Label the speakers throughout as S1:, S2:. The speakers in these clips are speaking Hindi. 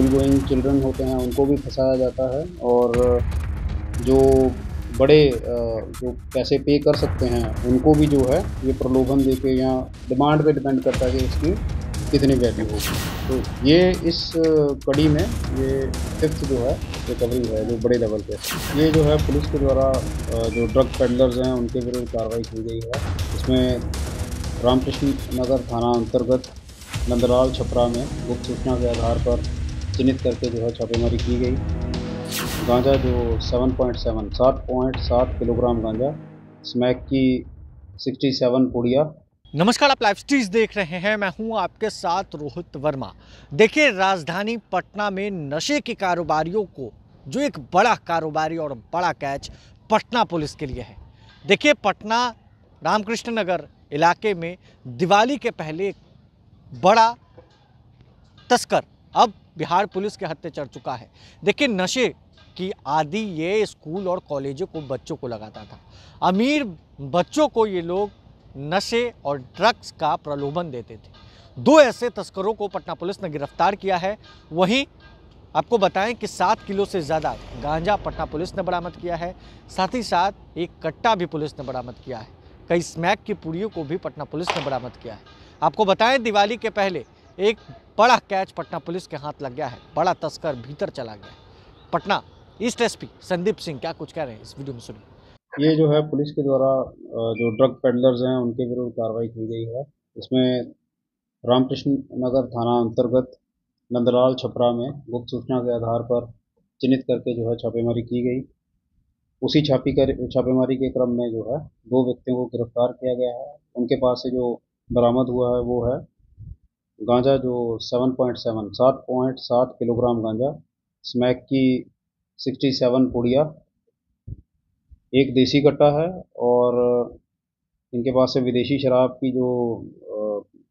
S1: स्कूल गोइंग चिल्ड्रन होते हैं, उनको भी फंसाया जाता है और जो बड़े जो पैसे पे कर सकते हैं, उनको भी जो है ये प्रलोभन दे के या डिमांड पे डिपेंड करता है कि इसकी कितनी वैल्यू होगी। तो ये इस कड़ी में ये फिफ्थ जो है रिकवरी है, जो बड़े लेवल पे ये जो है पुलिस के द्वारा जो ड्रग पेडलर्स हैं, उनके विरुद्ध कार्रवाई की गई है। इसमें रामकृष्ण नगर थाना अंतर्गत नंदलाल छपरा में गुप्त सूचना के आधार पर चिन्हित करके जो है छापेमारी की गई। गांजा जो 7.7 7.7 किलोग्राम गांजा स्मैक की 67 पुड़िया।
S2: नमस्कार, आप लाइव स्ट्रीज देख रहे हैं। मैं हूँ आपके साथ रोहित वर्मा। देखिए, राजधानी पटना में नशे के कारोबारियों को, जो एक बड़ा कारोबारी और बड़ा कैच पटना पुलिस के लिए है। देखिए, पटना रामकृष्ण नगर इलाके में दिवाली के पहले बड़ा तस्कर, अब बिहार पुलिस के हत्या चढ़ चुका है। देखिए, नशे की आदि ये स्कूल और कॉलेजों को बच्चों को लगाता था। अमीर बच्चों को ये लोग नशे और ड्रग्स का प्रलोभन देते थे। दो ऐसे तस्करों को पटना पुलिस ने गिरफ़्तार किया है। वहीं आपको बताएँ कि सात किलो से ज़्यादा गांजा पटना पुलिस ने बरामद किया है। साथ ही साथ एक कट्टा भी पुलिस ने बरामद किया है। कई स्मैक की पुड़ियों को भी पटना पुलिस ने बरामद किया है। आपको बताएँ, दिवाली के पहले एक बड़ा कैच पटना पुलिस के हाथ लग गया है, बड़ा तस्कर भीतर चला गया है। पटना, ईस्ट एसपी संदीप सिंह, क्या कुछ कह रहे हैं इस वीडियो में सुनिए।
S1: ये जो है पुलिस के द्वारा जो ड्रग पेडलर्स हैं, उनके विरुद्ध कार्रवाई की गई है। इसमें रामकृष्ण नगर थाना अंतर्गत नंदलाल छपरा में गुप्त सूचना के आधार पर चिन्हित करके जो है छापेमारी की गई। उसी छापी कर, छापेमारी के क्रम में जो है दो व्यक्तियों को गिरफ़्तार किया गया है। उनके पास से जो बरामद हुआ है, वो है गांजा जो 7.7 7.7 किलोग्राम गांजा, स्मैक की 67 पुड़िया, एक देसी कट्टा है और इनके पास से विदेशी शराब की जो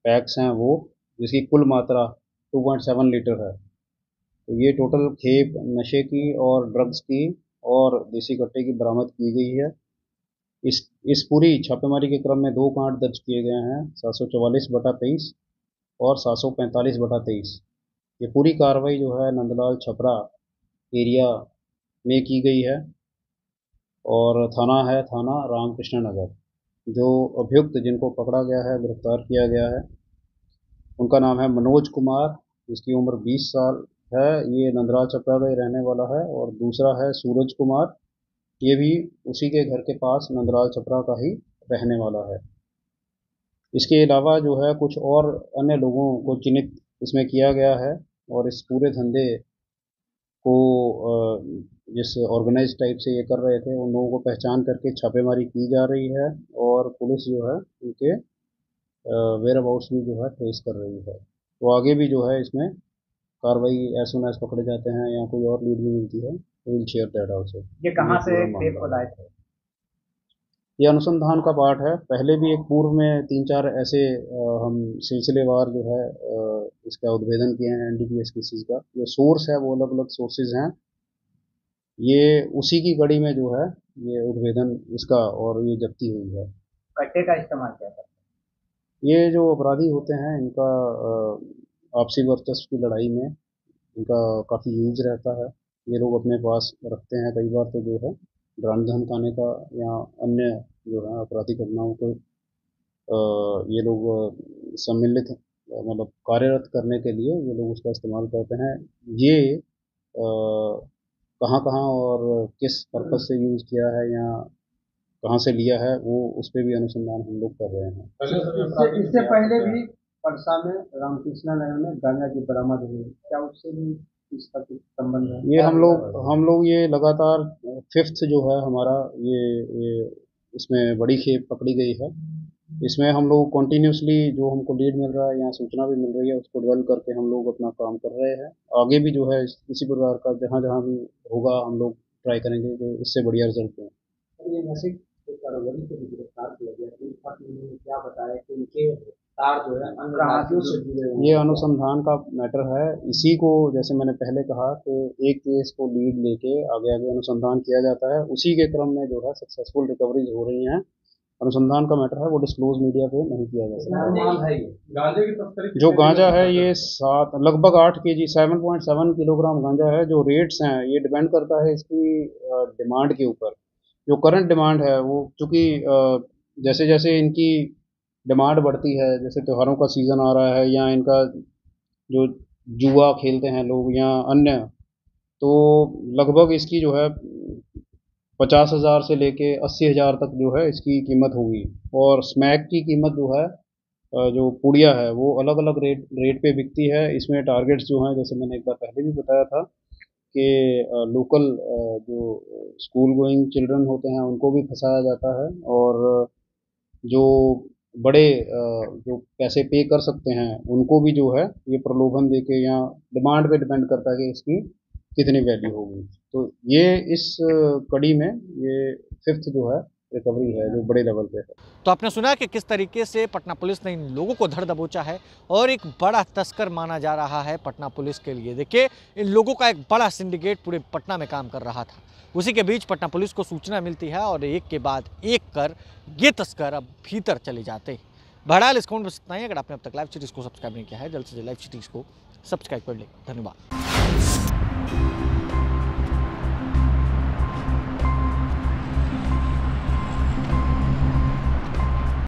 S1: पैक्स हैं वो, जिसकी कुल मात्रा 2.7 लीटर है। तो ये टोटल खेप, नशे की और ड्रग्स की और देसी कट्टे की बरामद की गई है। इस इस पूरी छापेमारी के क्रम में दो कांड दर्ज किए गए हैं, सात सौ चवालीस बटा तेईस। और सात सौ पैंतालीस बटा तेईस। ये पूरी कार्रवाई जो है नंदलाल छपरा एरिया में की गई है और थाना है थाना रामकृष्ण नगर जो अभियुक्त जिनको पकड़ा गया है, गिरफ़्तार किया गया है, उनका नाम है मनोज कुमार, जिसकी उम्र 20 साल है। ये नंदलाल छपरा का रहने वाला है और दूसरा है सूरज कुमार। ये भी उसी के घर के पास नंदलाल छपरा का ही रहने वाला है। इसके अलावा जो है कुछ और अन्य लोगों को चिन्हित इसमें किया गया है और इस पूरे धंधे को जिस ऑर्गेनाइज टाइप से ये कर रहे थे उन लोगों को पहचान करके छापेमारी की जा रही है और पुलिस जो है उनके वेयर अबाउट्स भी जो है ट्रेस कर रही है। तो आगे भी जो है इसमें कार्रवाई एज सुन एज पकड़े जाते हैं या कोई और लीड भी मिलती है विल शेयर दैट आल्सो
S2: ये कहाँ से टेप लाए थे?
S1: ये अनुसंधान का पार्ट है। पहले भी एक पूर्व में तीन चार ऐसे हम सिलसिलेवार जो है इसका उद्भेदन किए हैं एनडीपीएस की चीज़ का। जो सोर्स है वो अलग अलग सोर्सेज हैं। ये उसी की कड़ी में जो है ये उद्भेदन इसका और ये जब्ती हुई है।
S2: कट्टे का इस्तेमाल क्या करते हैं?
S1: ये जो अपराधी होते हैं इनका आपसी वर्चस्व की लड़ाई में इनका काफ़ी यूज़ रहता है। ये लोग अपने पास रखते हैं। कई बार तो जो है ड्रान धमकाने का या अन्य जो है आपराधिक घटनाओं को ये लोग सम्मिलित मतलब कार्यरत करने के लिए ये लोग उसका इस्तेमाल करते हैं। ये कहाँ कहाँ और किस पर्पज़ से यूज़ किया है या कहाँ से लिया है वो उस पर भी अनुसंधान हम लोग कर रहे
S3: हैं। इससे पहले भी परसा में रामकृष्णा नगर में गंगा की बरामद हुई। क्या उससे भी इसका संबंध है?
S1: ये हम लोग हम लोग ये लगातार फिफ्थ जो है हमारा ये, ये इसमें बड़ी खेप पकड़ी गई है। इसमें हम लोग कॉन्टीन्यूसली जो हमको लीड मिल रहा है या सूचना भी मिल रही है, उसको डेवलप करके हम लोग अपना काम कर रहे हैं। आगे भी जो है, इसी प्रकार का जहाँ जहाँ भी होगा, हम लोग ट्राई करेंगे कि इससे बढ़िया रिज़ल्ट दें।
S3: गिरफ़्तार किया गया तो क्या बताया कि इनके तार जो है से जुड़े
S1: ये अनुसंधान का मैटर है। इसी को जैसे मैंने पहले कहा कि एक केस को लीड लेके आगे आगे अनुसंधान किया जाता है। उसी के क्रम में जो है सक्सेसफुल रिकवरीज हो रही हैं। अनुसंधान का मैटर है वो डिस्क्लोज मीडिया पे नहीं किया जा सकता।
S3: है ये?
S4: गांजे की तस्करी
S1: जो गांजा है ये सात लगभग आठ K G seven point seven kilogram गांजा है। जो रेट्स हैं ये डिपेंड करता है इसकी डिमांड के ऊपर। जो करंट डिमांड है वो चूँकि जैसे जैसे इनकी डिमांड बढ़ती है, जैसे त्योहारों का सीज़न आ रहा है या इनका जो जुआ खेलते हैं लोग या अन्य तो लगभग इसकी जो है पचास हज़ार से लेके अस्सी हज़ार तक जो है इसकी कीमत होगी। और स्मैक की कीमत जो है जो पुड़िया है, वो अलग अलग रेट रेट पे बिकती है। इसमें टारगेट्स जो हैं, जैसे मैंने एक बार पहले भी बताया था कि लोकल जो स्कूल गोइंग चिल्ड्रन होते हैं, उनको भी फंसाया जाता है। और जो बड़े जो पैसे पे कर सकते हैं, उनको भी जो है, ये प्रलोभन दे के या डिमांड पे डिपेंड करता है कि इसकी कितनी वैल्यू होगी। तो ये इस कड़ी में ये फिफ्थ जो है रिकवरी है, जो बड़े लेवल पे है।
S2: तो आपने सुना कि किस तरीके से पटना पुलिस ने इन लोगों को धर दबोचा है और एक बड़ा तस्कर माना जा रहा है पटना पुलिस के लिए। देखिए, इन लोगों का एक बड़ा सिंडिकेट पूरे पटना में काम कर रहा था। उसी के बीच पटना पुलिस को सूचना मिलती है और एक के बाद एक कर ये तस्कर अब भीतर चले जाते हैं। बहरहाल इस खबर में बस इतना ही, अगर आपने अब तक लाइव सीरीज़ को सब्सक्राइब नहीं किया है, जल्द से जल्द लाइव सीरीज़ को सब्सक्राइब कर ले। धन्यवाद।